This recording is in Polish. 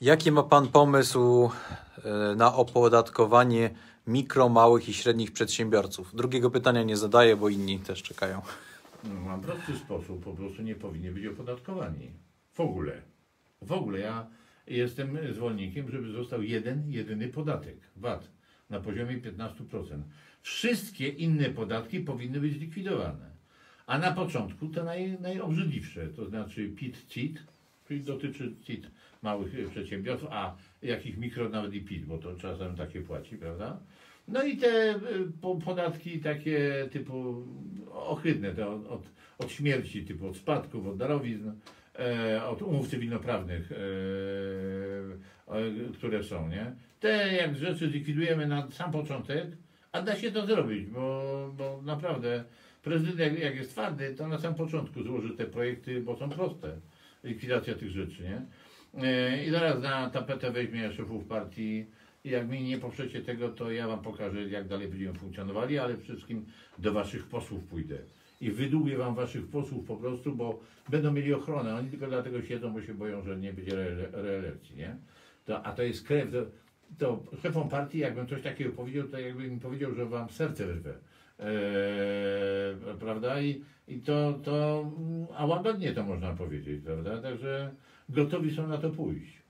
Jaki ma Pan pomysł e, na opodatkowanie mikro, małych i średnich przedsiębiorców? Drugiego pytania nie zadaję, bo inni też czekają. No, Mam prosty sposób, po prostu nie powinni być opodatkowani. W ogóle. W ogóle ja jestem zwolennikiem, żeby został jeden, jedyny podatek, VAT, na poziomie 15%. Wszystkie inne podatki powinny być zlikwidowane. A na początku te naj, najobrzydliwsze, to znaczy PIT-CIT, czyli dotyczy CIT małych y, przedsiębiorców, a jakich mikro nawet i PIT, bo to czasem takie płaci, prawda? No i te po, podatki takie typu ohydne, te od, od, śmierci, typu od spadków, od darowizn, e, od umów cywilnoprawnych, e, e, które są, nie? Te jak rzeczy zlikwidujemy na sam początek, a da się to zrobić, bo, bo naprawdę prezydent jak jest twardy, to na sam początku złoży te projekty, bo są proste. Likwidacja tych rzeczy, nie? E, I zaraz na tapetę weźmie szefów partii. I jak mi nie poprzecie tego, to ja wam pokażę, jak dalej będziemy funkcjonowali, ale przede wszystkim do waszych posłów pójdę. I wydłubię wam waszych posłów po prostu, bo będą mieli ochronę. Oni tylko dlatego siedzą, bo się boją, że nie będzie re- reelekcji, nie? To, a to jest krew. To, to szefom partii, jakbym coś takiego powiedział, to jakbym powiedział, że wam serce wyrwę. Eee, prawda? I, i to, to, a łagodnie to można powiedzieć, prawda? Także gotowi są na to pójść.